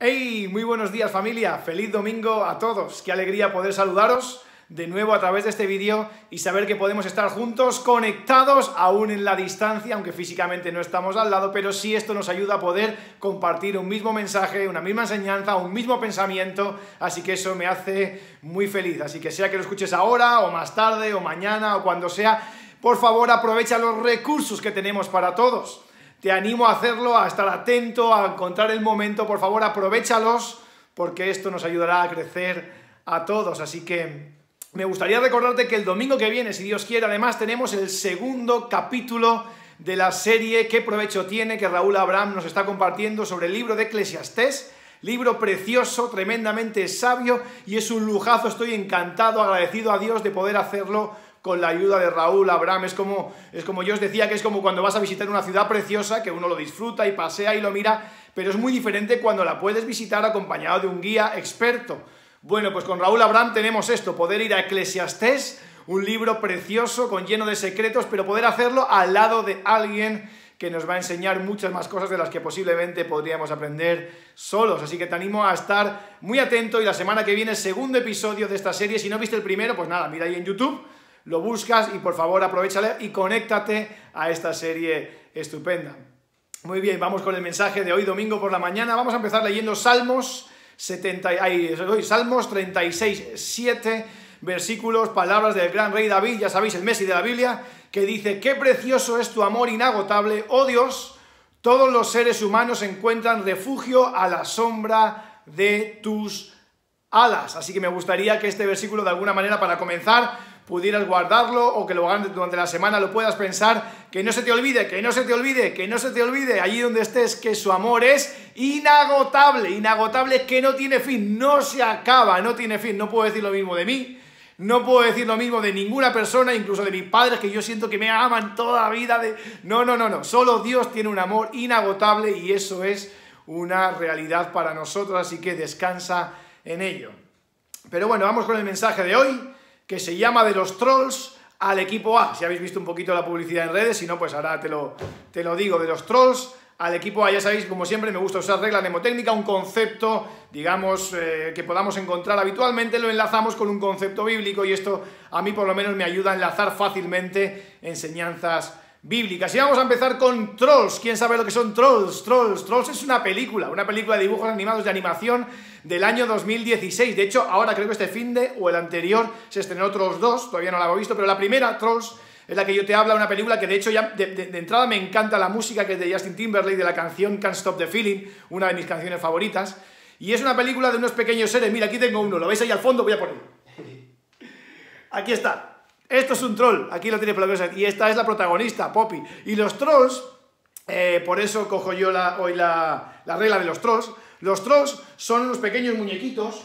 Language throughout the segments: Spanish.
¡Hey! Muy buenos días familia, feliz domingo a todos, qué alegría poder saludaros de nuevo a través de este vídeo y saber que podemos estar juntos, conectados, aún en la distancia, aunque físicamente no estamos al lado, pero sí esto nos ayuda a poder compartir un mismo mensaje, una misma enseñanza, un mismo pensamiento, así que eso me hace muy feliz, así que sea que lo escuches ahora, o más tarde, o mañana, o cuando sea, por favor aprovecha los recursos que tenemos para todos. Te animo a hacerlo, a estar atento, a encontrar el momento, por favor aprovechalos, porque esto nos ayudará a crecer a todos, así que me gustaría recordarte que el domingo que viene, si Dios quiere, además tenemos el segundo capítulo de la serie ¿Qué provecho tiene? que Raúl Abraham nos está compartiendo sobre el libro de Eclesiastés. Libro precioso, tremendamente sabio y es un lujazo. Estoy encantado, agradecido a Dios de poder hacerlo con la ayuda de Raúl, Abraham, es como, es como yo os decía que es como cuando vas a visitar una ciudad preciosa, que uno lo disfruta y pasea y lo mira, pero es muy diferente cuando la puedes visitar acompañado de un guía experto. Bueno, pues con Raúl Abraham tenemos esto, poder ir a Eclesiastés, un libro precioso, con lleno de secretos, pero poder hacerlo al lado de alguien que nos va a enseñar muchas más cosas de las que posiblemente podríamos aprender solos. Así que te animo a estar muy atento y la semana que viene, segundo episodio de esta serie. Si no viste el primero, pues nada, mira ahí en YouTube lo buscas y por favor aprovechale y conéctate a esta serie estupenda. Muy bien, vamos con el mensaje de hoy domingo por la mañana. Vamos a empezar leyendo Salmos 70, ay, Salmos 36, 7 versículos, palabras del gran rey David, ya sabéis, el Messi de la Biblia, que dice, qué precioso es tu amor inagotable, oh Dios, todos los seres humanos encuentran refugio a la sombra de tus alas. Así que me gustaría que este versículo de alguna manera para comenzar pudieras guardarlo o que lo durante la semana, lo puedas pensar, que no se te olvide, que no se te olvide, que no se te olvide, allí donde estés, que su amor es inagotable, inagotable, que no tiene fin, no se acaba, no tiene fin, no puedo decir lo mismo de mí, no puedo decir lo mismo de ninguna persona, incluso de mis padres, que yo siento que me aman toda la vida. De... No, no, no, no. Solo Dios tiene un amor inagotable y eso es una realidad para nosotros, así que descansa en ello. Pero bueno, vamos con el mensaje de hoy que se llama de los trolls al equipo A. Si habéis visto un poquito la publicidad en redes, si no, pues ahora te lo, te lo digo, de los trolls al equipo A. Ya sabéis, como siempre, me gusta usar regla mnemotécnica, un concepto, digamos, eh, que podamos encontrar habitualmente, lo enlazamos con un concepto bíblico y esto a mí por lo menos me ayuda a enlazar fácilmente enseñanzas bíblicas. Y vamos a empezar con Trolls. ¿Quién sabe lo que son Trolls? Trolls. Trolls es una película, una película de dibujos animados de animación del año 2016. De hecho, ahora creo que este fin de o el anterior se estrenó Trolls 2, todavía no la he visto, pero la primera, Trolls, es la que yo te hablo, una película que de hecho ya de, entrada me encanta la música que es de Justin Timberlake, de la canción Can't Stop the Feeling, una de mis canciones favoritas. Y es una película de unos pequeños seres. Mira, aquí tengo uno, lo veis ahí al fondo, voy a poner. Aquí está. Esto es un troll, aquí lo tiene lo y esta es la protagonista, Poppy. Y los trolls, eh, por eso cojo yo hoy la, regla de los trolls, los trolls son unos pequeños muñequitos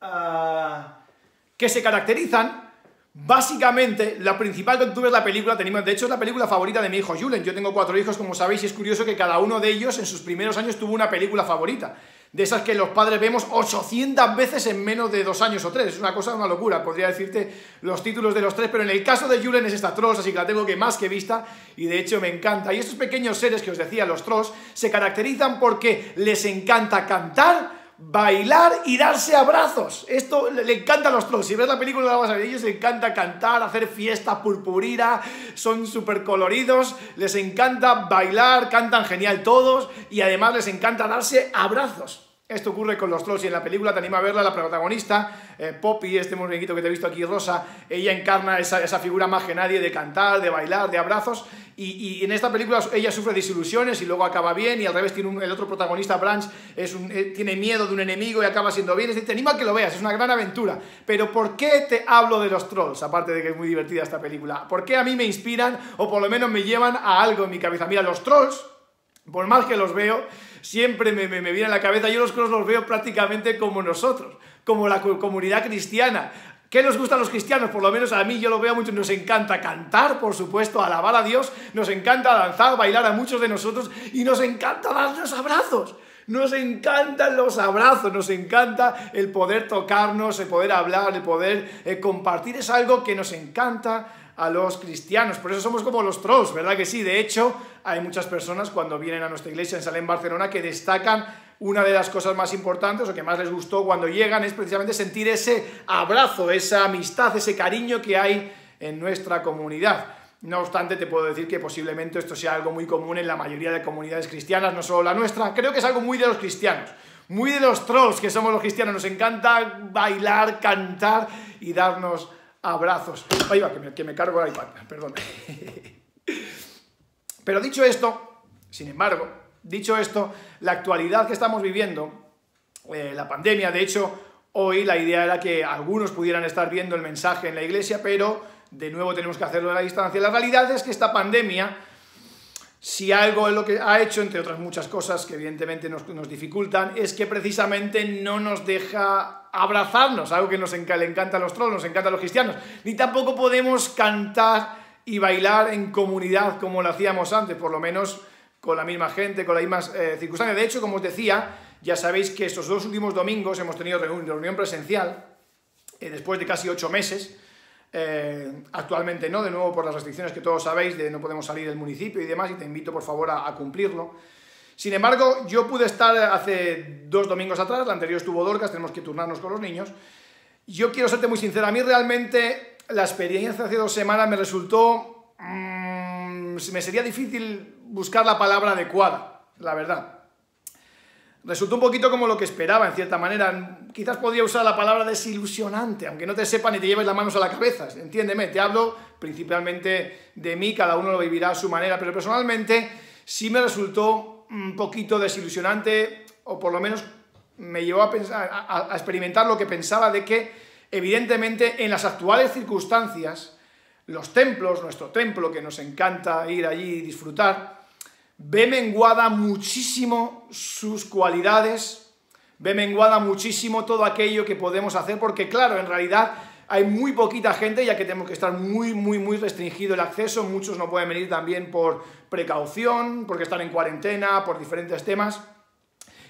ah, que se caracterizan Básicamente, la principal cuando tú ves la película, tenemos, de hecho es la película favorita de mi hijo Julen, yo tengo cuatro hijos como sabéis y es curioso que cada uno de ellos en sus primeros años tuvo una película favorita de esas que los padres vemos 800 veces en menos de dos años o tres. Es una cosa, una locura. Podría decirte los títulos de los tres, pero en el caso de Julen es esta Trolls, así que la tengo que más que vista y de hecho me encanta. Y estos pequeños seres que os decía, los Trolls, se caracterizan porque les encanta cantar, bailar y darse abrazos. Esto le, encanta a los trolls. Si ves la película la vas a ellos les encanta cantar, hacer fiesta purpurina, son súper coloridos, les encanta bailar, cantan genial todos y además les encanta darse abrazos. Esto ocurre con los trolls y en la película te anima a verla la protagonista, eh, Poppy, este muñequito que te he visto aquí rosa, ella encarna esa, esa, figura más que nadie de cantar, de bailar, de abrazos y, en esta película ella sufre desilusiones y luego acaba bien y al revés tiene el otro protagonista, Branch, es eh, tiene miedo de un enemigo y acaba siendo bien. Es te animo a que lo veas, es una gran aventura. Pero ¿por qué te hablo de los trolls? Aparte de que es muy divertida esta película. ¿Por qué a mí me inspiran o por lo menos me llevan a algo en mi cabeza? Mira, los trolls, por más que los veo, siempre me, me, viene a la cabeza, yo los trolls los veo prácticamente como nosotros, como la comunidad cristiana. ¿Qué nos gusta a los cristianos? Por lo menos a mí yo lo veo mucho, nos encanta cantar, por supuesto, alabar a Dios, nos encanta danzar, bailar a muchos de nosotros y nos encanta darnos abrazos. Nos encantan los abrazos, nos encanta el poder tocarnos, el poder hablar, el poder eh, compartir. Es algo que nos encanta a los cristianos. Por eso somos como los trolls, ¿verdad que sí? De hecho, hay muchas personas cuando vienen a nuestra iglesia en Salem, Barcelona, que destacan una de las cosas más importantes o que más les gustó cuando llegan es precisamente sentir ese abrazo, esa amistad, ese cariño que hay en nuestra comunidad. No obstante, te puedo decir que posiblemente esto sea algo muy común en la mayoría de comunidades cristianas, no solo la nuestra. Creo que es algo muy de los cristianos, muy de los trolls que somos los cristianos. Nos encanta bailar, cantar y darnos abrazos. Ahí va, que me, que me cargo el iPad, perdón. Pero dicho esto, sin embargo, dicho esto, la actualidad que estamos viviendo, eh, la pandemia, de hecho, hoy la idea era que algunos pudieran estar viendo el mensaje en la iglesia, pero de nuevo tenemos que hacerlo a la distancia. La realidad es que esta pandemia, si algo es lo que ha hecho, entre otras muchas cosas que evidentemente nos, dificultan, es que precisamente no nos deja abrazarnos, algo que nos le encanta a los trolls, nos encanta a los cristianos, ni tampoco podemos cantar y bailar en comunidad como lo hacíamos antes, por lo menos con la misma gente, con las mismas eh, circunstancias. De hecho, como os decía, ya sabéis que estos dos últimos domingos hemos tenido reunión, presencial, eh, después de casi ocho meses, eh, actualmente no, de nuevo por las restricciones que todos sabéis de no podemos salir del municipio y demás, y te invito por favor a, cumplirlo. Sin embargo, yo pude estar hace dos domingos atrás, la anterior estuvo Dorcas, tenemos que turnarnos con los niños. Yo quiero serte muy sincero, a mí realmente la experiencia hace dos semanas me resultó... Mm, me sería difícil buscar la palabra adecuada, la verdad resultó un poquito como lo que esperaba, en cierta manera. Quizás podría usar la palabra desilusionante, aunque no te sepa ni te lleves las manos a la cabeza. Entiéndeme, te hablo principalmente de mí, cada uno lo vivirá a su manera, pero personalmente sí me resultó un poquito desilusionante, o por lo menos me llevó a, pensar, a, experimentar lo que pensaba de que, evidentemente, en las actuales circunstancias, los templos, nuestro templo, que nos encanta ir allí y disfrutar, ve menguada muchísimo sus cualidades, ve menguada muchísimo todo aquello que podemos hacer, porque claro, en realidad hay muy poquita gente, ya que tenemos que estar muy, muy, muy restringido el acceso, muchos no pueden venir también por precaución, porque están en cuarentena, por diferentes temas.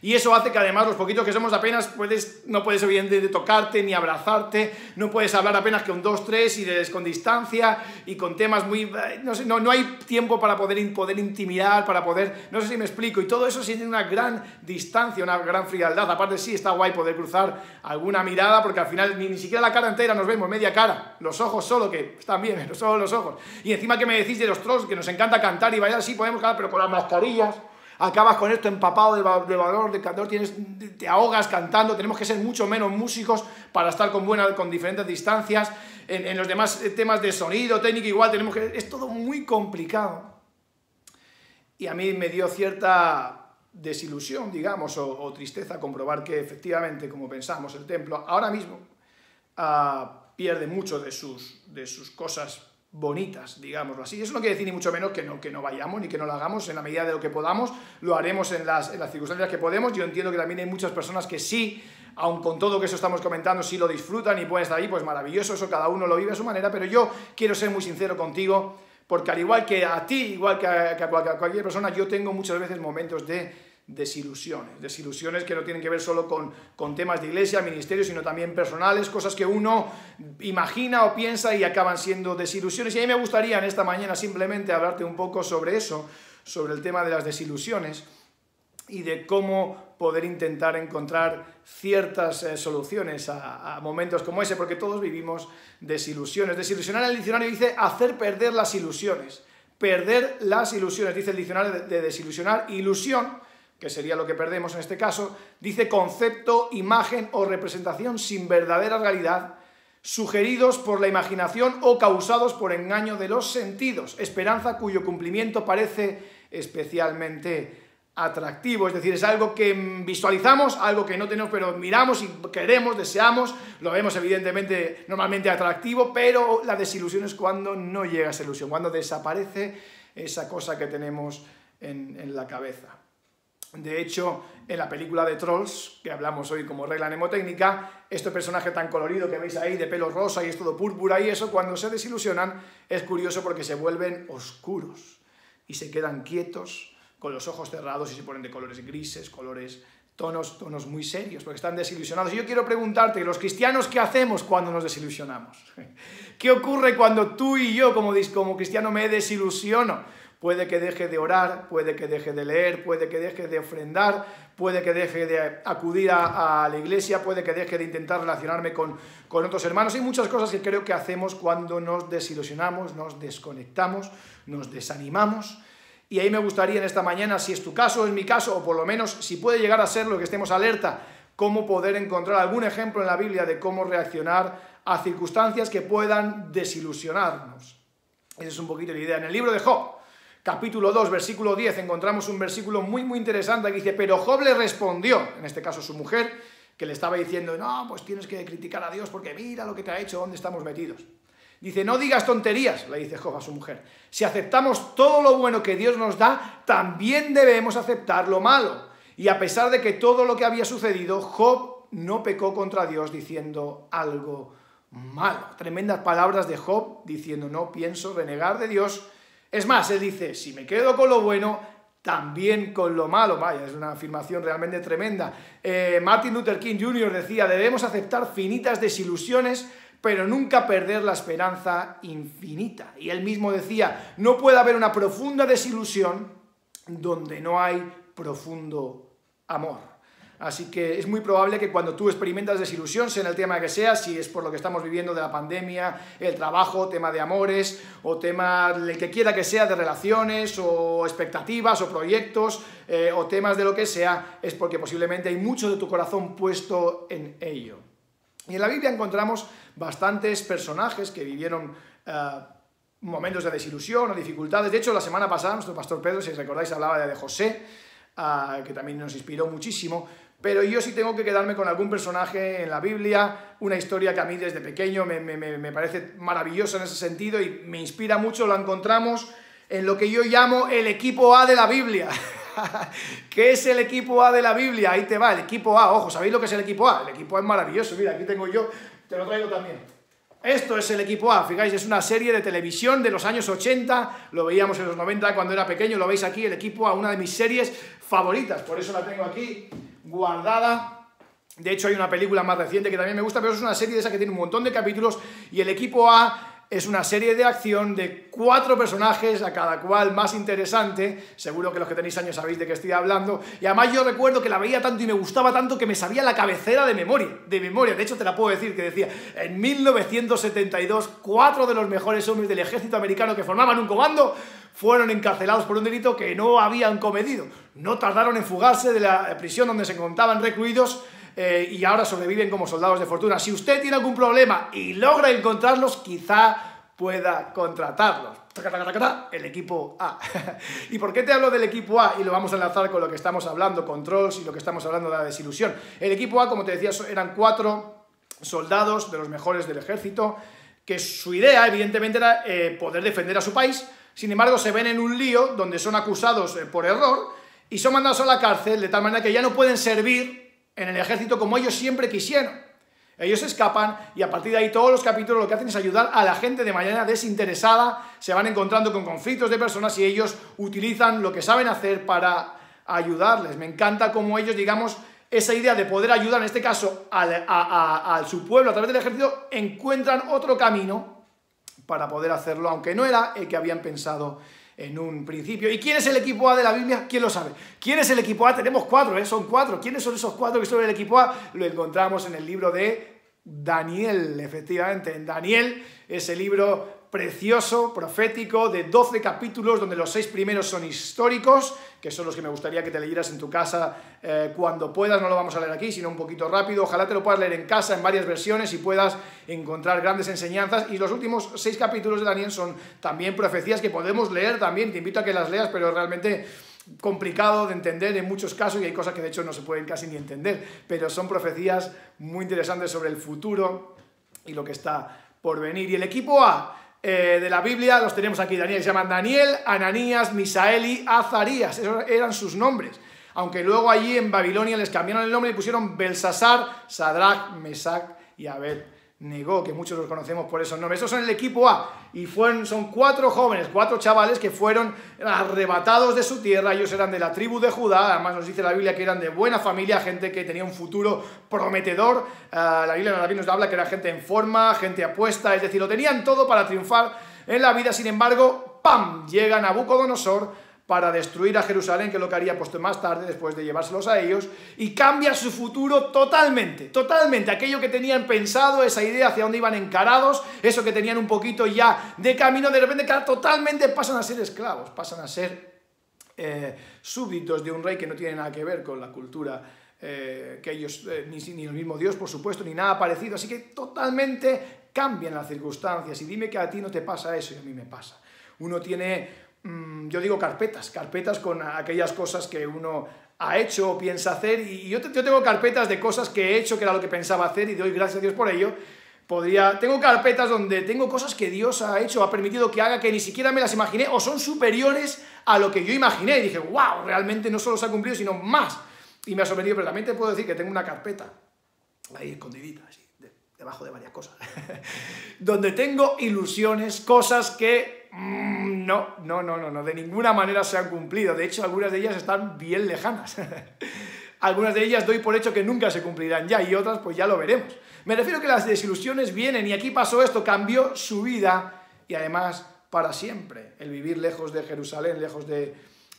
Y eso hace que además los poquitos que somos apenas puedes, no puedes evidentemente tocarte ni abrazarte, no puedes hablar apenas que un dos, tres y de, con distancia y con temas muy... No, sé, no, no hay tiempo para poder, poder intimidar, para poder... No sé si me explico. Y todo eso tiene una gran distancia, una gran frialdad. Aparte sí está guay poder cruzar alguna mirada porque al final ni, ni siquiera la cara entera nos vemos, media cara. Los ojos solo, que están bien, solo los ojos. Y encima que me decís de los trolls, que nos encanta cantar y bailar, sí podemos cantar, pero con las mascarillas acabas con esto empapado de, valor de cantor, tienes, te ahogas cantando, tenemos que ser mucho menos músicos para estar con, buena, con diferentes distancias, en, los demás temas de sonido, técnico, igual tenemos que... Es todo muy complicado. Y a mí me dio cierta desilusión, digamos, o, tristeza comprobar que efectivamente, como pensamos, el templo ahora mismo ah, pierde mucho de sus, de sus cosas bonitas, digámoslo así. Eso no quiere decir ni mucho menos que no, que no vayamos ni que no lo hagamos en la medida de lo que podamos, lo haremos en las, en las circunstancias que podemos. Yo entiendo que también hay muchas personas que sí, aun con todo que eso estamos comentando, sí lo disfrutan y pueden estar ahí, pues maravilloso, eso cada uno lo vive a su manera, pero yo quiero ser muy sincero contigo, porque al igual que a ti, igual que a, que a cualquier persona, yo tengo muchas veces momentos de desilusiones, desilusiones que no tienen que ver solo con, con, temas de iglesia, ministerio, sino también personales, cosas que uno imagina o piensa y acaban siendo desilusiones. Y a mí me gustaría en esta mañana simplemente hablarte un poco sobre eso, sobre el tema de las desilusiones y de cómo poder intentar encontrar ciertas eh, soluciones a, momentos como ese, porque todos vivimos desilusiones. Desilusionar en el diccionario dice hacer perder las ilusiones. Perder las ilusiones, dice el diccionario de, de desilusionar, ilusión que sería lo que perdemos en este caso, dice concepto, imagen o representación sin verdadera realidad, sugeridos por la imaginación o causados por engaño de los sentidos, esperanza cuyo cumplimiento parece especialmente atractivo, es decir, es algo que visualizamos, algo que no tenemos, pero miramos y queremos, deseamos, lo vemos evidentemente normalmente atractivo, pero la desilusión es cuando no llega esa ilusión, cuando desaparece esa cosa que tenemos en, en la cabeza. De hecho, en la película de Trolls, que hablamos hoy como regla mnemotécnica, este personaje tan colorido que veis ahí, de pelo rosa y es todo púrpura y eso, cuando se desilusionan, es curioso porque se vuelven oscuros y se quedan quietos con los ojos cerrados y se ponen de colores grises, colores, tonos, tonos muy serios, porque están desilusionados. Y yo quiero preguntarte, los cristianos, ¿qué hacemos cuando nos desilusionamos? ¿Qué ocurre cuando tú y yo, como, como cristiano, me desilusiono? Puede que deje de orar, puede que deje de leer, puede que deje de ofrendar, puede que deje de acudir a, la iglesia, puede que deje de intentar relacionarme con, con otros hermanos. Hay muchas cosas que creo que hacemos cuando nos desilusionamos, nos desconectamos, nos desanimamos. Y ahí me gustaría en esta mañana, si es tu caso es mi caso, o por lo menos si puede llegar a ser lo que estemos alerta, cómo poder encontrar algún ejemplo en la Biblia de cómo reaccionar a circunstancias que puedan desilusionarnos. Esa es un poquito la idea. En el libro de Job, capítulo 2, versículo 10, encontramos un versículo muy, muy interesante que dice, pero Job le respondió, en este caso su mujer, que le estaba diciendo, no, pues tienes que criticar a Dios porque mira lo que te ha hecho, dónde estamos metidos. Dice, no digas tonterías, le dice Job a su mujer. Si aceptamos todo lo bueno que Dios nos da, también debemos aceptar lo malo. Y a pesar de que todo lo que había sucedido, Job no pecó contra Dios diciendo algo malo. Tremendas palabras de Job diciendo, no pienso renegar de Dios, es más, él dice, si me quedo con lo bueno, también con lo malo. Vaya, es una afirmación realmente tremenda. Eh, Martin Luther King Jr. decía, debemos aceptar finitas desilusiones, pero nunca perder la esperanza infinita. Y él mismo decía, no puede haber una profunda desilusión donde no hay profundo amor. Así que es muy probable que cuando tú experimentas desilusión, sea en el tema que sea, si es por lo que estamos viviendo de la pandemia, el trabajo, tema de amores, o tema, el que quiera que sea, de relaciones, o expectativas, o proyectos, eh, o temas de lo que sea, es porque posiblemente hay mucho de tu corazón puesto en ello. Y en la Biblia encontramos bastantes personajes que vivieron... Eh, momentos de desilusión o dificultades. De hecho, la semana pasada nuestro pastor Pedro, si recordáis, hablaba de José, que también nos inspiró muchísimo pero yo sí tengo que quedarme con algún personaje en la Biblia, una historia que a mí desde pequeño me, parece maravillosa en ese sentido y me inspira mucho, lo encontramos en lo que yo llamo el equipo A de la Biblia. ¿Qué es el equipo A de la Biblia? Ahí te va, el equipo A. Ojo, ¿sabéis lo que es el equipo A? El equipo A es maravilloso. Mira, aquí tengo yo, te lo traigo también. Esto es el equipo A, fijáis, es una serie de televisión de los años 80, lo veíamos en los 90 cuando era pequeño, lo veis aquí, el equipo A, una de mis series favoritas, por eso la tengo aquí guardada. De hecho, hay una película más reciente que también me gusta, pero es una serie de esa que tiene un montón de capítulos y el equipo A es una serie de acción de cuatro personajes, a cada cual más interesante. Seguro que los que tenéis años sabéis de qué estoy hablando. Y además yo recuerdo que la veía tanto y me gustaba tanto que me sabía la cabecera de memoria. De memoria. De hecho, te la puedo decir que decía, en 1972, cuatro de los mejores hombres del ejército americano que formaban un comando fueron encarcelados por un delito que no habían cometido. No tardaron en fugarse de la prisión donde se encontraban recluidos eh, y ahora sobreviven como soldados de fortuna. Si usted tiene algún problema y logra encontrarlos, quizá pueda contratarlos. El equipo A. ¿Y por qué te hablo del equipo A? Y lo vamos a enlazar con lo que estamos hablando, controls y lo que estamos hablando de la desilusión. El equipo A, como te decía, eran cuatro soldados de los mejores del ejército, que su idea, evidentemente, era eh, poder defender a su país, sin embargo, se ven en un lío donde son acusados eh, por error y son mandados a la cárcel de tal manera que ya no pueden servir en el ejército como ellos siempre quisieron. Ellos escapan y a partir de ahí todos los capítulos lo que hacen es ayudar a la gente de manera desinteresada, se van encontrando con conflictos de personas y ellos utilizan lo que saben hacer para ayudarles. Me encanta cómo ellos, digamos, esa idea de poder ayudar, en este caso, a, su pueblo a través del ejército, encuentran otro camino para poder hacerlo, aunque no era el que habían pensado en un principio. ¿Y quién es el equipo A de la Biblia? ¿Quién lo sabe? ¿Quién es el equipo A? Tenemos cuatro, ¿eh? son cuatro. ¿Quiénes son esos cuatro que son el equipo A? Lo encontramos en el libro de Daniel, efectivamente. En Daniel, ese libro precioso, profético, de 12 capítulos, donde los seis primeros son históricos, que son los que me gustaría que te leyeras en tu casa eh, cuando puedas, no lo vamos a leer aquí, sino un poquito rápido, ojalá te lo puedas leer en casa en varias versiones y puedas encontrar grandes enseñanzas, y los últimos seis capítulos de Daniel son también profecías que podemos leer también, te invito a que las leas, pero realmente complicado de entender en muchos casos y hay cosas que de hecho no se pueden casi ni entender, pero son profecías muy interesantes sobre el futuro y lo que está por venir. Y el equipo A eh, de la Biblia, los tenemos aquí, Daniel, se llaman Daniel, Ananías, Misael y Azarías, esos eran sus nombres. Aunque luego allí en Babilonia les cambiaron el nombre y pusieron Belsasar, Sadrach, Mesac y Abed negó, que muchos los conocemos por esos nombres. Esos son el equipo A y son cuatro jóvenes, cuatro chavales que fueron arrebatados de su tierra. Ellos eran de la tribu de Judá, además nos dice la Biblia que eran de buena familia, gente que tenía un futuro prometedor. Ah, la Biblia nos habla que era gente en forma, gente apuesta, es decir, lo tenían todo para triunfar en la vida. Sin embargo, ¡pam! llega Nabucodonosor para destruir a Jerusalén, que es lo que haría puesto más tarde, después de llevárselos a ellos, y cambia su futuro totalmente, totalmente. Aquello que tenían pensado, esa idea hacia dónde iban encarados, eso que tenían un poquito ya de camino, de repente totalmente pasan a ser esclavos, pasan a ser eh, súbditos de un rey que no tiene nada que ver con la cultura eh, que ellos, eh, ni, ni el mismo Dios, por supuesto, ni nada parecido. Así que totalmente cambian las circunstancias. Y dime que a ti no te pasa eso y a mí me pasa. Uno tiene yo digo carpetas, carpetas con aquellas cosas que uno ha hecho o piensa hacer, y yo, tengo carpetas de cosas que he hecho, que era lo que pensaba hacer, y doy gracias a Dios por ello. Podría, tengo carpetas donde tengo cosas que Dios ha hecho, ha permitido que haga, que ni siquiera me las imaginé, o son superiores a lo que yo imaginé, y dije, wow, realmente no solo se ha cumplido, sino más. Y me ha sorprendido, pero también te puedo decir que tengo una carpeta, ahí escondidita, así, debajo de varias cosas, donde tengo ilusiones, cosas que Mm, no, no, no, no, no, de ninguna manera se han cumplido. De hecho, algunas de ellas están bien lejanas. algunas de ellas doy por hecho que nunca se cumplirán ya y otras pues ya lo veremos. Me refiero que las desilusiones vienen y aquí pasó esto, cambió su vida y además para siempre. El vivir lejos de Jerusalén, lejos de,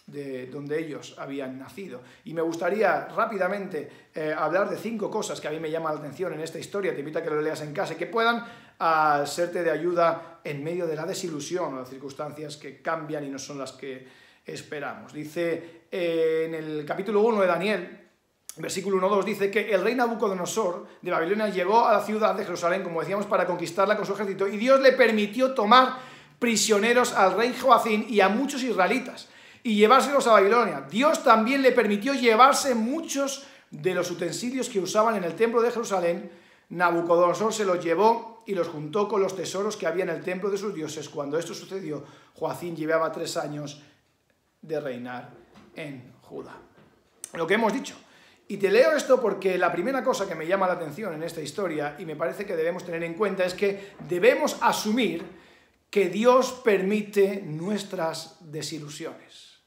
de donde ellos habían nacido. Y me gustaría rápidamente eh, hablar de cinco cosas que a mí me llaman la atención en esta historia, te invito a que lo leas en casa y que puedan a serte de ayuda en medio de la desilusión o las circunstancias que cambian y no son las que esperamos. Dice eh, en el capítulo 1 de Daniel, versículo 1-2, dice que el rey Nabucodonosor de Babilonia llegó a la ciudad de Jerusalén, como decíamos, para conquistarla con su ejército, y Dios le permitió tomar prisioneros al rey Joacín y a muchos israelitas y llevárselos a Babilonia. Dios también le permitió llevarse muchos de los utensilios que usaban en el templo de Jerusalén. Nabucodonosor se los llevó y los juntó con los tesoros que había en el templo de sus dioses. Cuando esto sucedió, Joacín llevaba tres años de reinar en Judá. Lo que hemos dicho. Y te leo esto porque la primera cosa que me llama la atención en esta historia y me parece que debemos tener en cuenta es que debemos asumir que Dios permite nuestras desilusiones.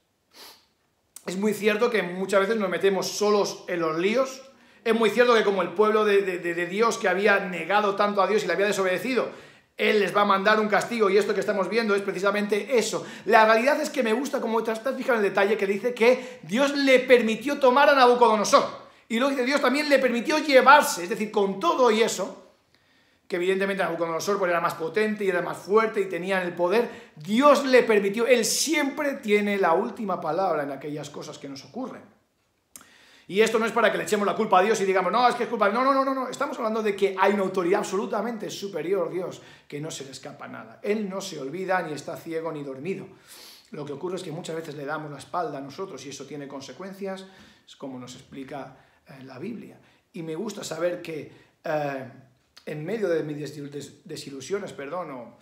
Es muy cierto que muchas veces nos metemos solos en los líos. Es muy cierto que como el pueblo de, Dios que había negado tanto a Dios y le había desobedecido, Él les va a mandar un castigo y esto que estamos viendo es precisamente eso. La realidad es que me gusta como estás fijando el detalle que dice que Dios le permitió tomar a Nabucodonosor. Y luego dice Dios también le permitió llevarse, es decir, con todo y eso, que evidentemente Nabucodonosor pues, era más potente y era más fuerte y tenía el poder, Dios le permitió, Él siempre tiene la última palabra en aquellas cosas que nos ocurren. Y esto no es para que le echemos la culpa a Dios y digamos, no, es que es culpa. No, no, no, no, no. Estamos hablando de que hay una autoridad absolutamente superior, Dios, que no se le escapa nada. Él no se olvida, ni está ciego, ni dormido. Lo que ocurre es que muchas veces le damos la espalda a nosotros y eso tiene consecuencias, es como nos explica eh, la Biblia. Y me gusta saber que eh, en medio de mis desilusiones, perdón, o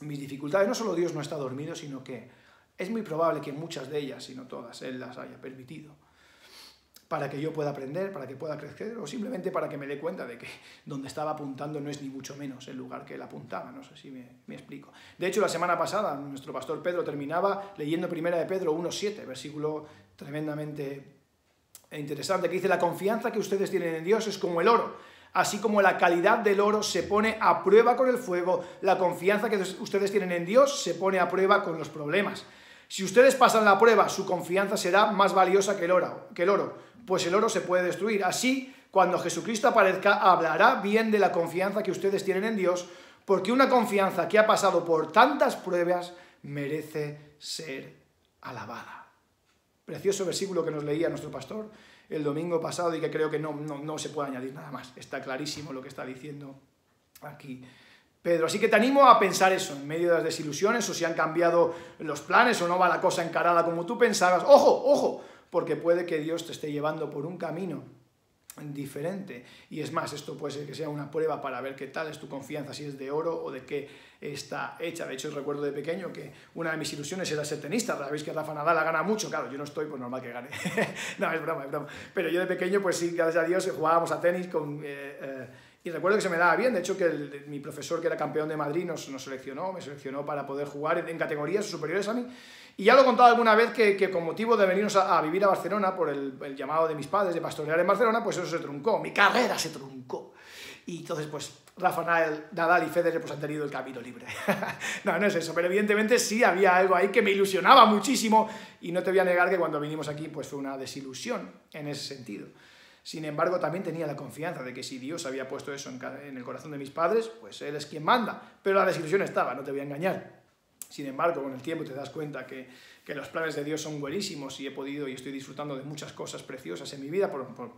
mis dificultades, no solo Dios no está dormido, sino que es muy probable que muchas de ellas, si no todas, Él las haya permitido para que yo pueda aprender, para que pueda crecer, o simplemente para que me dé cuenta de que donde estaba apuntando no es ni mucho menos el lugar que él apuntaba, no sé si me, explico. De hecho, la semana pasada nuestro pastor Pedro terminaba leyendo Primera de Pedro 1.7, versículo tremendamente interesante, que dice, la confianza que ustedes tienen en Dios es como el oro, así como la calidad del oro se pone a prueba con el fuego, la confianza que ustedes tienen en Dios se pone a prueba con los problemas. Si ustedes pasan la prueba, su confianza será más valiosa que el oro, que el oro pues el oro se puede destruir. Así, cuando Jesucristo aparezca, hablará bien de la confianza que ustedes tienen en Dios, porque una confianza que ha pasado por tantas pruebas merece ser alabada. Precioso versículo que nos leía nuestro pastor el domingo pasado y que creo que no, no, se puede añadir nada más. Está clarísimo lo que está diciendo aquí Pedro. Así que te animo a pensar eso, en medio de las desilusiones, o si han cambiado los planes, o no va la cosa encarada como tú pensabas. ¡Ojo, ojo! Porque puede que Dios te esté llevando por un camino diferente. Y es más, esto puede ser que sea una prueba para ver qué tal es tu confianza, si es de oro o de qué está hecha. De hecho, recuerdo de pequeño que una de mis ilusiones era ser tenista. Sabéis que Rafa Nadal gana mucho, claro, yo no estoy, pues normal que gane. no, es broma, es broma. Pero yo de pequeño, pues sí, gracias a Dios, jugábamos a tenis con... Eh, eh, y recuerdo que se me daba bien, de hecho que mi profesor que era campeón de Madrid nos, nos, seleccionó, me seleccionó para poder jugar en, categorías superiores a mí. Y ya lo he contado alguna vez que, que con motivo de venirnos a, vivir a Barcelona por el, llamado de mis padres de pastorear en Barcelona, pues eso se truncó, mi carrera se truncó. y entonces pues Rafa Nadal y Federer pues han tenido el camino libre. no, no es eso, pero evidentemente sí había algo ahí que me ilusionaba muchísimo y no te voy a negar que cuando vinimos aquí pues fue una desilusión en ese sentido. Sin embargo, también tenía la confianza de que si Dios había puesto eso en el corazón de mis padres, pues Él es quien manda. Pero la desilusión estaba, no te voy a engañar. Sin embargo, con el tiempo te das cuenta que, los planes de Dios son buenísimos y he podido y estoy disfrutando de muchas cosas preciosas en mi vida.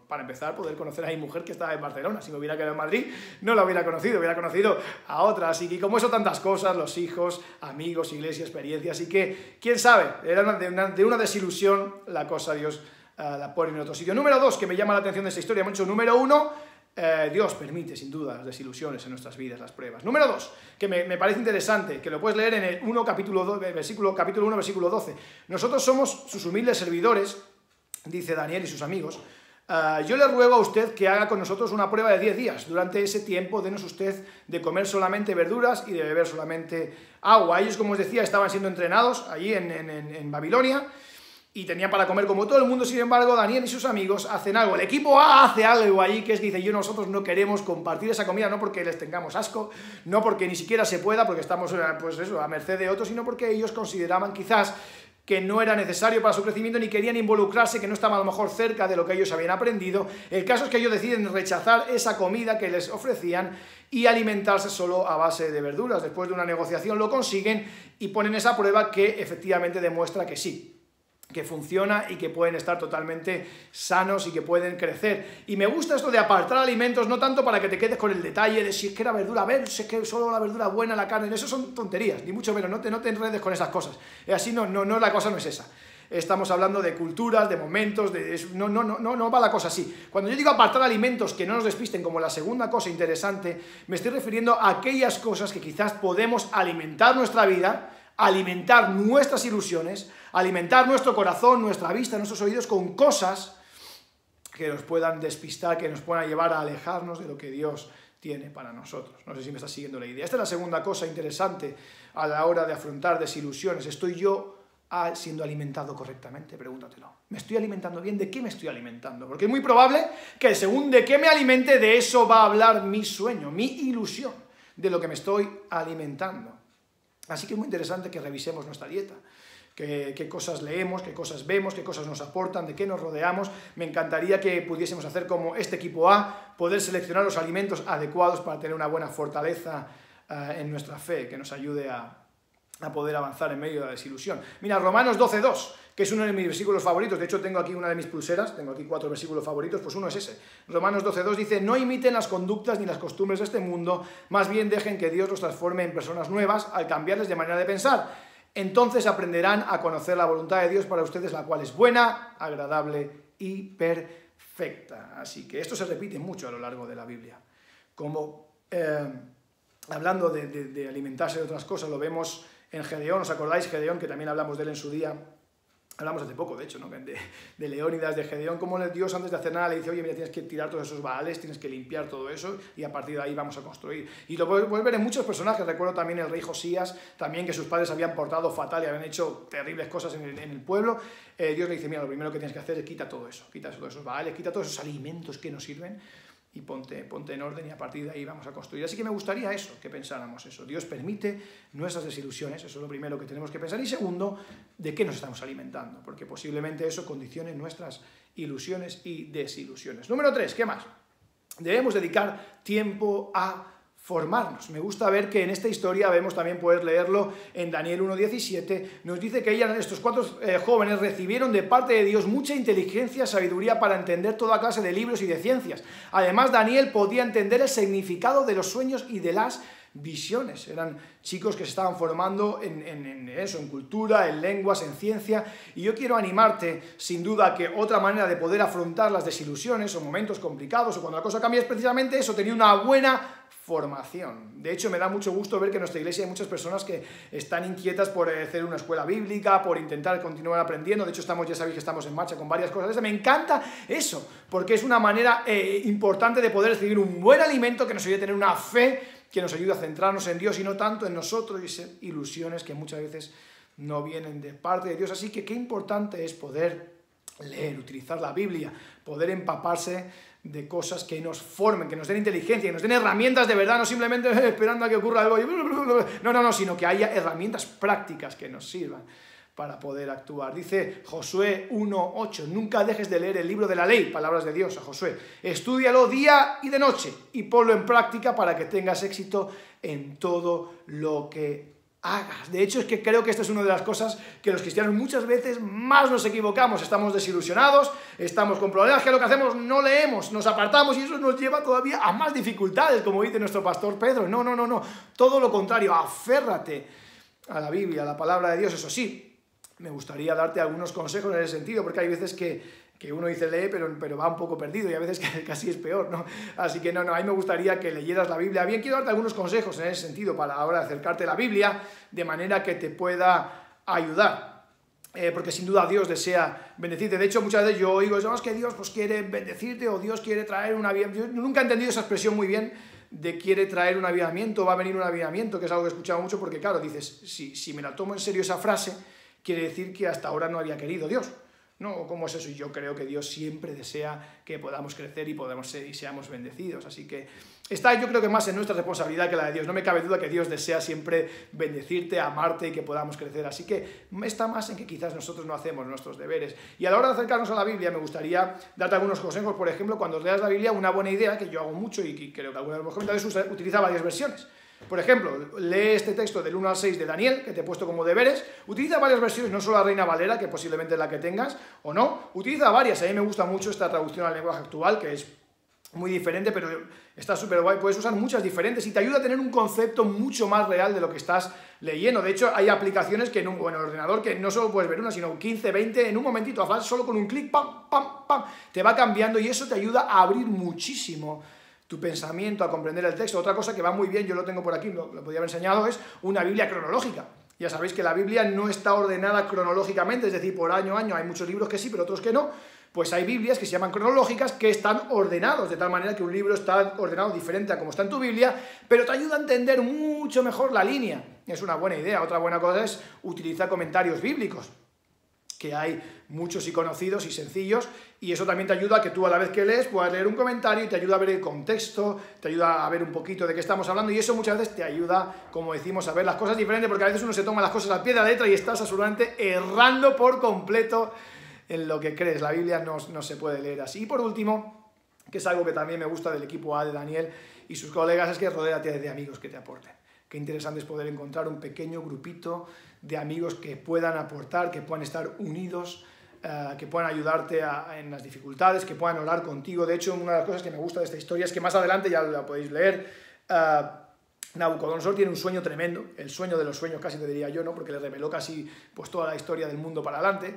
para empezar, poder conocer a mi mujer que estaba en Barcelona. Si me hubiera quedado en Madrid, no la hubiera conocido, hubiera conocido a otras. Y como eso, tantas cosas, los hijos, amigos, iglesia, experiencias. Y que, quién sabe, era de una, de una desilusión la cosa Dios uh, la pone en otro sitio. Número dos, que me llama la atención de esta historia mucho. Número uno, eh, Dios permite, sin duda, las desilusiones en nuestras vidas, las pruebas. Número dos, que me, parece interesante, que lo puedes leer en el 1, capítulo, 2, versículo, capítulo 1, versículo 12. Nosotros somos sus humildes servidores, dice Daniel y sus amigos. Eh, yo le ruego a usted que haga con nosotros una prueba de 10 días. Durante ese tiempo, denos usted de comer solamente verduras y de beber solamente agua. Ellos, como os decía, estaban siendo entrenados allí en Babilonia y tenían para comer como todo el mundo, sin embargo, Daniel y sus amigos hacen algo. El equipo A hace algo ahí que es dice, yo nosotros no queremos compartir esa comida, no porque les tengamos asco, no porque ni siquiera se pueda, porque estamos eh, pues eso, a merced de otros, sino porque ellos consideraban quizás que no era necesario para su crecimiento ni querían involucrarse, que no estaban a lo mejor cerca de lo que ellos habían aprendido. El caso es que ellos deciden rechazar esa comida que les ofrecían y alimentarse solo a base de verduras. Después de una negociación lo consiguen y ponen esa prueba que efectivamente demuestra que sí, que funciona y que pueden estar totalmente sanos y que pueden crecer. Y me gusta esto de apartar alimentos, no tanto para que te quedes con el detalle de si es que era verdura, a ver, si es que solo la verdura buena, la carne, eso son tonterías, ni mucho menos, no te, no te enredes con esas cosas. Así no, no, no, la cosa no es esa. Estamos hablando de culturas, de momentos, de, no, no, no, no, no va la cosa así. Cuando yo digo apartar alimentos que no nos despisten como la segunda cosa interesante, me estoy refiriendo a aquellas cosas que quizás podemos alimentar nuestra vida, alimentar nuestras ilusiones, alimentar nuestro corazón, nuestra vista, nuestros oídos con cosas que nos puedan despistar, que nos puedan llevar a alejarnos de lo que Dios tiene para nosotros. No sé si me está siguiendo la idea. Esta es la segunda cosa interesante a la hora de afrontar desilusiones. ¿Estoy yo siendo alimentado correctamente? Pregúntatelo. ¿Me estoy alimentando bien? ¿De qué me estoy alimentando? Porque es muy probable que según de qué me alimente, de eso va a hablar mi sueño, mi ilusión, de lo que me estoy alimentando. Así que es muy interesante que revisemos nuestra dieta qué, cosas leemos, qué cosas vemos, qué cosas nos aportan, de qué nos rodeamos. Me encantaría que pudiésemos hacer como este equipo A, poder seleccionar los alimentos adecuados para tener una buena fortaleza eh, en nuestra fe, que nos ayude a, poder avanzar en medio de la desilusión. Mira, Romanos 12.2, que es uno de mis versículos favoritos, de hecho tengo aquí una de mis pulseras, tengo aquí cuatro versículos favoritos, pues uno es ese. Romanos 12.2 dice, no imiten las conductas ni las costumbres de este mundo, más bien dejen que Dios los transforme en personas nuevas al cambiarles de manera de pensar entonces aprenderán a conocer la voluntad de Dios para ustedes, la cual es buena, agradable y perfecta. Así que esto se repite mucho a lo largo de la Biblia. Como eh, hablando de, de alimentarse de otras cosas, lo vemos en Gedeón, ¿os acordáis? Gedeón, que también hablamos de él en su día, Hablamos hace poco, de hecho, de, Leónidas, de Gedeón, como Dios antes de hacer nada le dice, oye, mira, tienes que tirar todos esos baales, tienes que limpiar todo eso y a partir de ahí vamos a construir. Y lo puedes ver en muchos personajes, recuerdo también el rey Josías, también que sus padres habían portado fatal y habían hecho terribles cosas en el, en el pueblo. Eh, Dios le dice, mira, lo primero que tienes que hacer es quita todo eso, quita todos esos baales, quita todos esos alimentos que no sirven y ponte, ponte en orden y a partir de ahí vamos a construir. Así que me gustaría eso, que pensáramos eso. Dios permite nuestras desilusiones, eso es lo primero que tenemos que pensar. Y segundo, de qué nos estamos alimentando, porque posiblemente eso condicione nuestras ilusiones y desilusiones. Número tres, ¿qué más? Debemos dedicar tiempo a formarnos. Me gusta ver que en esta historia, vemos también poder leerlo en Daniel 1.17, nos dice que ella, estos cuatro eh, jóvenes recibieron de parte de Dios mucha inteligencia, sabiduría para entender toda clase de libros y de ciencias. Además, Daniel podía entender el significado de los sueños y de las visiones. Eran chicos que se estaban formando en, eso, en cultura, en lenguas, en ciencia. Y yo quiero animarte, sin duda, que otra manera de poder afrontar las desilusiones o momentos complicados o cuando la cosa cambia es precisamente eso, tener una buena formación. De hecho, me da mucho gusto ver que en nuestra iglesia hay muchas personas que están inquietas por hacer una escuela bíblica, por intentar continuar aprendiendo. De hecho, estamos, ya sabéis que estamos en marcha con varias cosas. Me encanta eso, porque es una manera eh, importante de poder recibir un buen alimento que nos ayude a tener una fe que nos ayude a centrarnos en Dios y no tanto en nosotros y ser ilusiones que muchas veces no vienen de parte de Dios. Así que qué importante es poder leer, utilizar la Biblia, poder empaparse de cosas que nos formen, que nos den inteligencia, que nos den herramientas de verdad, no simplemente esperando a que ocurra algo. No, no, no, sino que haya herramientas prácticas que nos sirvan para poder actuar. Dice Josué 1.8, nunca dejes de leer el libro de la ley, palabras de Dios a Josué. Estudialo día y de noche y ponlo en práctica para que tengas éxito en todo lo que hagas. De hecho, es que creo que esta es una de las cosas que los cristianos muchas veces más nos equivocamos. Estamos desilusionados, estamos con problemas que lo que hacemos no leemos, nos apartamos y eso nos lleva todavía a más dificultades, como dice nuestro pastor Pedro. No, no, no, no. Todo lo contrario, aférrate a la Biblia, a la palabra de Dios, eso sí me gustaría darte algunos consejos en ese sentido, porque hay veces que, uno dice lee, pero, pero va un poco perdido y a veces que casi es peor, ¿no? Así que no, no, a mí me gustaría que leyeras la Biblia. Bien, quiero darte algunos consejos en ese sentido para ahora acercarte a la Biblia de manera que te pueda ayudar. Eh, porque sin duda Dios desea bendecirte. De hecho, muchas veces yo oigo, es que Dios pues, quiere bendecirte o Dios quiere traer un avivamiento. Yo nunca he entendido esa expresión muy bien de quiere traer un avivamiento, va a venir un avivamiento, que es algo que he escuchado mucho, porque claro, dices, si, si me la tomo en serio esa frase, quiere decir que hasta ahora no había querido Dios. No, ¿cómo es eso? Y yo creo que Dios siempre desea que podamos crecer y podamos ser y seamos bendecidos. Así que está yo creo que más en nuestra responsabilidad que la de Dios. No me cabe duda que Dios desea siempre bendecirte, amarte y que podamos crecer. Así que está más en que quizás nosotros no hacemos nuestros deberes. Y a la hora de acercarnos a la Biblia me gustaría darte algunos consejos. Por ejemplo, cuando leas la Biblia, una buena idea que yo hago mucho y creo que algunos de los comentarios utiliza varias versiones. Por ejemplo, lee este texto del 1 al 6 de Daniel, que te he puesto como deberes, utiliza varias versiones, no solo la Reina Valera, que posiblemente es la que tengas, o no, utiliza varias, a mí me gusta mucho esta traducción al lenguaje actual, que es muy diferente, pero está súper guay, puedes usar muchas diferentes y te ayuda a tener un concepto mucho más real de lo que estás leyendo. De hecho, hay aplicaciones que en un buen ordenador que no solo puedes ver una, sino 15, 20, en un momentito, solo con un clic, pam, pam, pam, te va cambiando y eso te ayuda a abrir muchísimo tu pensamiento, a comprender el texto. Otra cosa que va muy bien, yo lo tengo por aquí, lo, lo podía haber enseñado, es una Biblia cronológica. Ya sabéis que la Biblia no está ordenada cronológicamente, es decir, por año a año. Hay muchos libros que sí, pero otros que no. Pues hay Biblias que se llaman cronológicas que están ordenados, de tal manera que un libro está ordenado diferente a como está en tu Biblia, pero te ayuda a entender mucho mejor la línea. Es una buena idea. Otra buena cosa es utilizar comentarios bíblicos que hay muchos y conocidos y sencillos, y eso también te ayuda a que tú a la vez que lees puedas leer un comentario y te ayuda a ver el contexto, te ayuda a ver un poquito de qué estamos hablando, y eso muchas veces te ayuda, como decimos, a ver las cosas diferentes, porque a veces uno se toma las cosas al pie de letra y estás absolutamente errando por completo en lo que crees. La Biblia no, no se puede leer así. Y por último, que es algo que también me gusta del equipo A de Daniel y sus colegas, es que rodéate de amigos que te aporten. Qué interesante es poder encontrar un pequeño grupito de amigos que puedan aportar, que puedan estar unidos, eh, que puedan ayudarte en las dificultades, que puedan orar contigo. De hecho, una de las cosas que me gusta de esta historia es que más adelante, ya la podéis leer, uh, Nabucodonosor tiene un sueño tremendo, el sueño de los sueños casi te diría yo, ¿no? porque le reveló casi pues, toda la historia del mundo para adelante.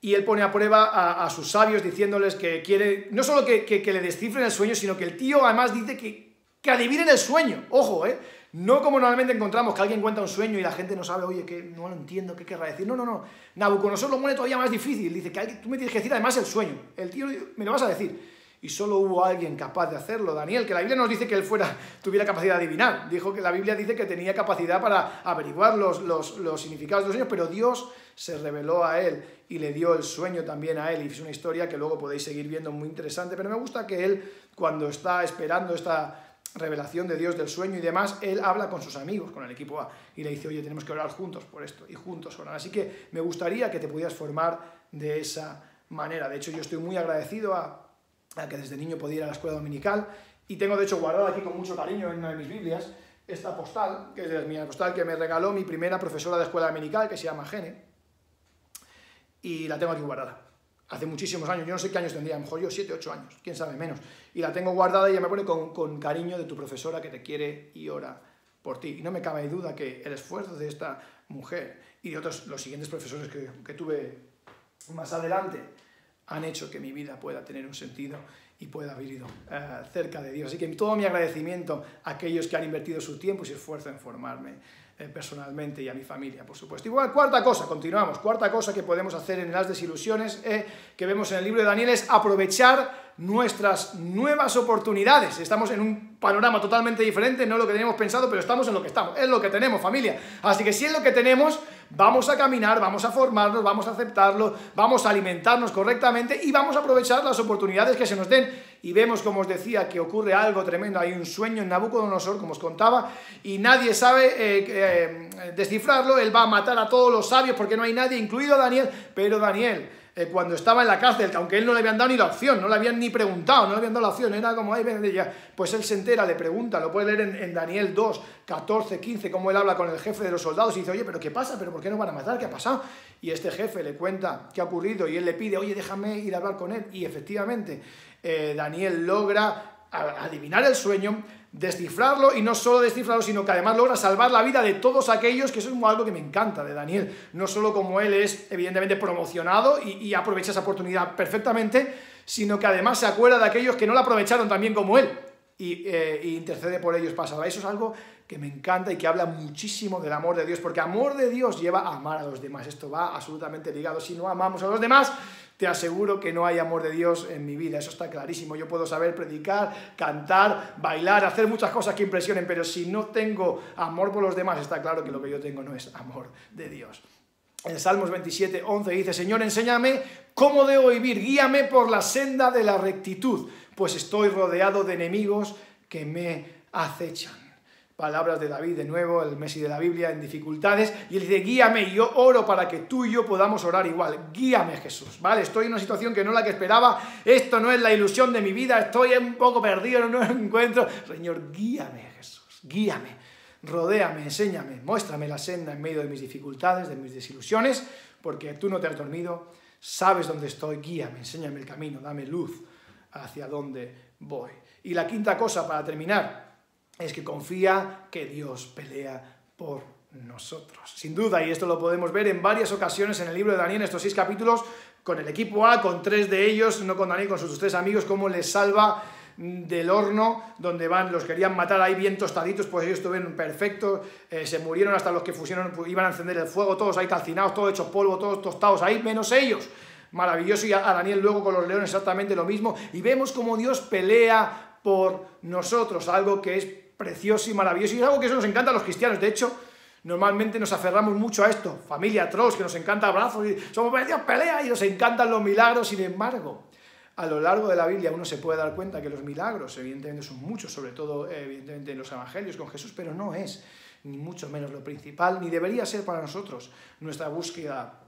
Y él pone a prueba a, sus sabios diciéndoles que quiere, no solo que, que, que, le descifren el sueño, sino que el tío además dice que, que adivinen el sueño. Ojo, ¿eh? No como normalmente encontramos que alguien cuenta un sueño y la gente no sabe, oye, que no lo entiendo, qué querrá decir. No, no, no. Nabucodonosor lo pone todavía más difícil. Dice que tú me tienes que decir además el sueño. El tío me lo vas a decir. Y solo hubo alguien capaz de hacerlo. Daniel, que la Biblia nos dice que él fuera, tuviera capacidad de adivinar. Dijo que la Biblia dice que tenía capacidad para averiguar los, los, los significados de los sueños, pero Dios se reveló a él y le dio el sueño también a él. Y es una historia que luego podéis seguir viendo muy interesante. Pero me gusta que él, cuando está esperando esta revelación de Dios del sueño y demás, él habla con sus amigos, con el equipo A, y le dice, oye, tenemos que orar juntos por esto, y juntos oran. Así que me gustaría que te pudieras formar de esa manera. De hecho, yo estoy muy agradecido a, que desde niño podía ir a la escuela dominical, y tengo de hecho guardado aquí con mucho cariño en una de mis Biblias esta postal, que es mi postal que me regaló mi primera profesora de escuela dominical, que se llama Gene, y la tengo aquí guardada hace muchísimos años, yo no sé qué años tendría, a lo mejor yo 7, 8 años, quién sabe menos, y la tengo guardada y ella me pone con, con, cariño de tu profesora que te quiere y ora por ti. Y no me cabe duda que el esfuerzo de esta mujer y de otros, los siguientes profesores que, que tuve más adelante, han hecho que mi vida pueda tener un sentido y pueda haber ido eh, cerca de Dios. Así que todo mi agradecimiento a aquellos que han invertido su tiempo y su esfuerzo en formarme eh, personalmente y a mi familia, por supuesto. Igual, cuarta cosa, continuamos, cuarta cosa que podemos hacer en las desilusiones eh, que vemos en el libro de Daniel es aprovechar nuestras nuevas oportunidades. Estamos en un panorama totalmente diferente, no lo que teníamos pensado, pero estamos en lo que estamos, es lo que tenemos, familia. Así que si es lo que tenemos, vamos a caminar, vamos a formarnos, vamos a aceptarlo, vamos a alimentarnos correctamente y vamos a aprovechar las oportunidades que se nos den. Y vemos, como os decía, que ocurre algo tremendo. Hay un sueño en Nabucodonosor, como os contaba, y nadie sabe eh, eh, descifrarlo. Él va a matar a todos los sabios porque no hay nadie, incluido Daniel. Pero Daniel eh, cuando estaba en la cárcel, que aunque él no le habían dado ni la opción, no le habían ni preguntado, no le habían dado la opción, era como, ahí ven, pues él se entera, le pregunta, lo puede leer en, Daniel 2, 14, 15, cómo él habla con el jefe de los soldados y dice, oye, pero ¿qué pasa? ¿Pero por qué no van a matar? ¿Qué ha pasado? Y este jefe le cuenta qué ha ocurrido y él le pide, oye, déjame ir a hablar con él. Y efectivamente, eh, Daniel logra adivinar el sueño, descifrarlo y no solo descifrarlo, sino que además logra salvar la vida de todos aquellos, que eso es algo que me encanta de Daniel, no solo como él es evidentemente promocionado y, aprovecha esa oportunidad perfectamente, sino que además se acuerda de aquellos que no la aprovecharon también como él y, eh, intercede por ellos para salvar. Eso es algo que me encanta y que habla muchísimo del amor de Dios, porque amor de Dios lleva a amar a los demás, esto va absolutamente ligado, si no amamos a los demás, te aseguro que no hay amor de Dios en mi vida, eso está clarísimo. Yo puedo saber predicar, cantar, bailar, hacer muchas cosas que impresionen, pero si no tengo amor por los demás, está claro que lo que yo tengo no es amor de Dios. En Salmos 27, 11 dice, Señor, enséñame cómo debo vivir, guíame por la senda de la rectitud, pues estoy rodeado de enemigos que me acechan palabras de David de nuevo, el Messi de la Biblia, en dificultades, y él dice, guíame, yo oro para que tú y yo podamos orar igual, guíame Jesús, ¿vale? Estoy en una situación que no es la que esperaba, esto no es la ilusión de mi vida, estoy un poco perdido, no encuentro, Señor, guíame Jesús, guíame, rodéame, enséñame, muéstrame la senda en medio de mis dificultades, de mis desilusiones, porque tú no te has dormido, sabes dónde estoy, guíame, enséñame el camino, dame luz hacia dónde voy. Y la quinta cosa para terminar, es que confía que Dios pelea por nosotros. Sin duda, y esto lo podemos ver en varias ocasiones en el libro de Daniel, estos seis capítulos, con el equipo A, con tres de ellos, no con Daniel, con sus tres amigos, cómo les salva del horno donde van, los querían matar ahí bien tostaditos, pues ellos estuvieron perfectos, eh, se murieron hasta los que fusionaron, pues, iban a encender el fuego, todos ahí calcinados, todos hechos polvo, todos tostados ahí, menos ellos. Maravilloso, y a Daniel luego con los leones exactamente lo mismo, y vemos cómo Dios pelea por nosotros, algo que es precioso y maravilloso. Y es algo que eso nos encanta a los cristianos. De hecho, normalmente nos aferramos mucho a esto. Familia Trolls, que nos encanta abrazos, y somos Dios pelea y nos encantan los milagros. Sin embargo, a lo largo de la Biblia uno se puede dar cuenta que los milagros, evidentemente, son muchos, sobre todo, evidentemente, en los evangelios con Jesús, pero no es ni mucho menos lo principal, ni debería ser para nosotros nuestra búsqueda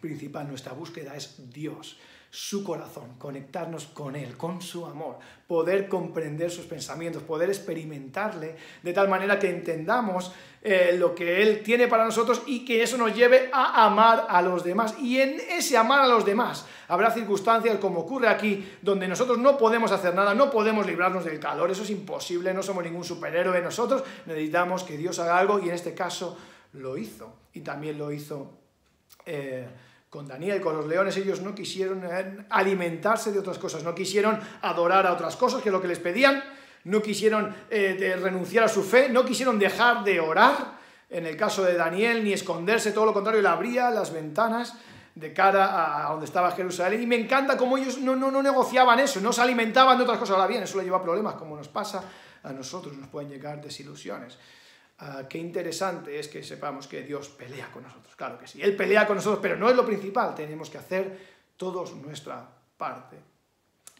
principal. Nuestra búsqueda es Dios su corazón, conectarnos con Él, con su amor, poder comprender sus pensamientos, poder experimentarle de tal manera que entendamos eh, lo que Él tiene para nosotros y que eso nos lleve a amar a los demás. Y en ese amar a los demás habrá circunstancias como ocurre aquí, donde nosotros no podemos hacer nada, no podemos librarnos del calor, eso es imposible, no somos ningún superhéroe, nosotros necesitamos que Dios haga algo y en este caso lo hizo. Y también lo hizo... Eh, con Daniel, con los leones, ellos no quisieron eh, alimentarse de otras cosas, no quisieron adorar a otras cosas que lo que les pedían, no quisieron eh, renunciar a su fe, no quisieron dejar de orar, en el caso de Daniel, ni esconderse, todo lo contrario, le abría las ventanas de cara a donde estaba Jerusalén. Y me encanta cómo ellos no, no, no negociaban eso, no se alimentaban de otras cosas. Ahora bien, eso le lleva a problemas, como nos pasa a nosotros, nos pueden llegar desilusiones. Ah, qué interesante es que sepamos que Dios pelea con nosotros. Claro que sí, Él pelea con nosotros, pero no es lo principal. Tenemos que hacer todos nuestra parte.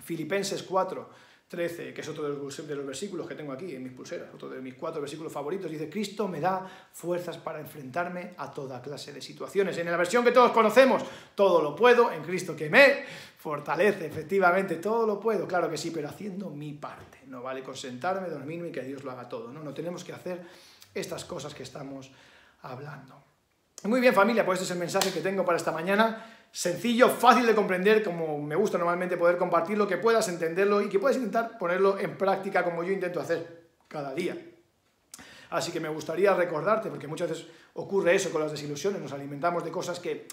Filipenses 4, 13, que es otro de los, versículos que tengo aquí en mis pulseras, otro de mis cuatro versículos favoritos, dice, Cristo me da fuerzas para enfrentarme a toda clase de situaciones. En la versión que todos conocemos, todo lo puedo en Cristo que me fortalece, efectivamente, todo lo puedo, claro que sí, pero haciendo mi parte. No vale consentarme, dormirme y que Dios lo haga todo, ¿no? No tenemos que hacer estas cosas que estamos hablando. Muy bien familia, pues este es el mensaje que tengo para esta mañana. Sencillo, fácil de comprender, como me gusta normalmente poder compartirlo, que puedas entenderlo y que puedas intentar ponerlo en práctica como yo intento hacer cada día. Así que me gustaría recordarte, porque muchas veces ocurre eso con las desilusiones, nos alimentamos de cosas que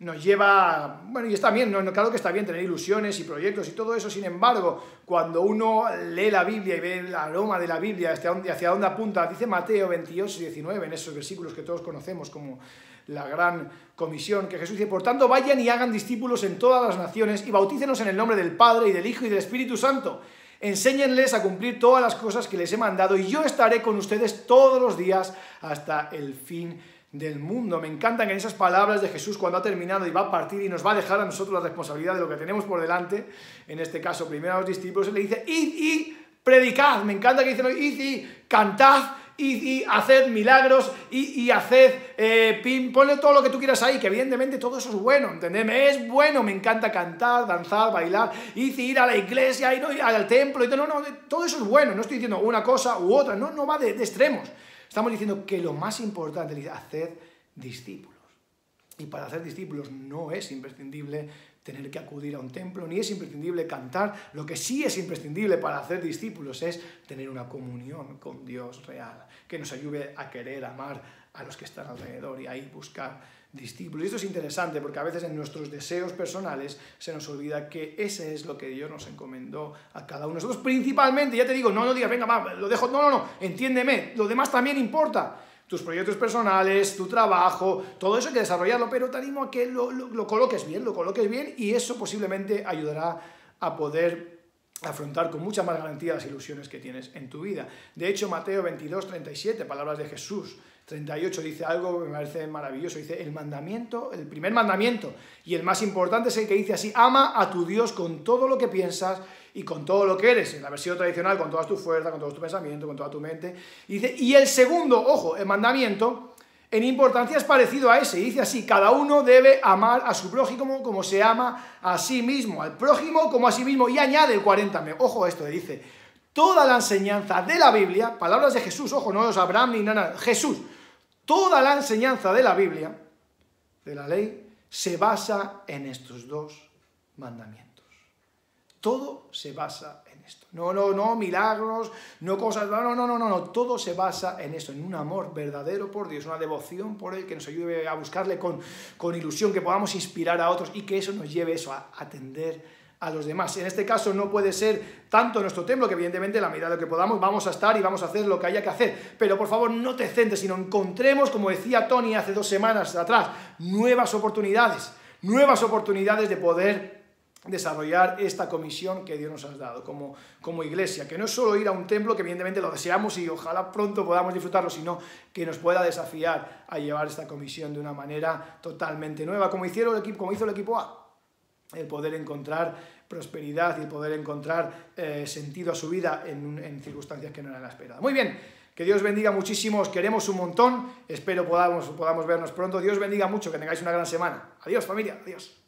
nos lleva, bueno, y está bien, no, claro que está bien tener ilusiones y proyectos y todo eso, sin embargo, cuando uno lee la Biblia y ve el aroma de la Biblia, hacia dónde, hacia dónde apunta, dice Mateo 28 y 19, en esos versículos que todos conocemos como la gran comisión, que Jesús dice, por tanto, vayan y hagan discípulos en todas las naciones y bautícenos en el nombre del Padre y del Hijo y del Espíritu Santo. Enséñenles a cumplir todas las cosas que les he mandado y yo estaré con ustedes todos los días hasta el fin del mundo. Me encantan en esas palabras de Jesús cuando ha terminado y va a partir y nos va a dejar a nosotros la responsabilidad de lo que tenemos por delante. En este caso, primero a los discípulos, le dice, id y predicad. Me encanta que dice, id y cantad y, haced milagros y, y haced, eh, ponle todo lo que tú quieras ahí, que evidentemente todo eso es bueno, ¿entendeme? Es bueno, me encanta cantar, danzar, bailar, y ir a la iglesia, ir al templo, y todo, no, no, todo eso es bueno, no estoy diciendo una cosa u otra, no, no va de, de extremos. Estamos diciendo que lo más importante es hacer discípulos. Y para hacer discípulos no es imprescindible tener que acudir a un templo, ni es imprescindible cantar. Lo que sí es imprescindible para hacer discípulos es tener una comunión con Dios real, que nos ayude a querer amar a los que están alrededor y ahí buscar discípulos. Y esto es interesante porque a veces en nuestros deseos personales se nos olvida que ese es lo que Dios nos encomendó a cada uno. Nosotros principalmente, ya te digo, no, no digas, venga, lo dejo, no, no, no, entiéndeme, lo demás también importa tus proyectos personales, tu trabajo, todo eso hay que desarrollarlo, pero te animo a que lo, lo, coloques bien, lo coloques bien y eso posiblemente ayudará a poder afrontar con mucha más garantía las ilusiones que tienes en tu vida. De hecho, Mateo 22, 37, palabras de Jesús, 38 dice algo que me parece maravilloso, dice el mandamiento, el primer mandamiento y el más importante es el que dice así, ama a tu Dios con todo lo que piensas y con todo lo que eres, en la versión tradicional, con toda tu fuerza, con todo tu pensamiento, con toda tu mente. Y, dice, y el segundo, ojo, el mandamiento, en importancia es parecido a ese. Dice así, cada uno debe amar a su prójimo como se ama a sí mismo, al prójimo como a sí mismo. Y añade el 40, ojo esto, dice, toda la enseñanza de la Biblia, palabras de Jesús, ojo, no es Abraham ni nada, Jesús, toda la enseñanza de la Biblia, de la ley, se basa en estos dos mandamientos. Todo se basa en esto. No, no, no, milagros, no cosas, no, no, no, no, no, todo se basa en eso, en un amor verdadero por Dios, una devoción por Él que nos ayude a buscarle con, con ilusión, que podamos inspirar a otros y que eso nos lleve eso, a atender a los demás. En este caso no puede ser tanto nuestro templo, que evidentemente la medida de lo que podamos vamos a estar y vamos a hacer lo que haya que hacer. Pero por favor no te centres, sino encontremos, como decía Tony hace dos semanas atrás, nuevas oportunidades, nuevas oportunidades de poder desarrollar esta comisión que Dios nos ha dado como, como iglesia, que no es solo ir a un templo, que evidentemente lo deseamos y ojalá pronto podamos disfrutarlo, sino que nos pueda desafiar a llevar esta comisión de una manera totalmente nueva, como, hicieron el equipo, como hizo el equipo A, el poder encontrar prosperidad y el poder encontrar eh, sentido a su vida en, en circunstancias que no eran la esperada. Muy bien, que Dios bendiga muchísimo, os queremos un montón, espero podamos, podamos vernos pronto, Dios bendiga mucho, que tengáis una gran semana. Adiós familia, adiós.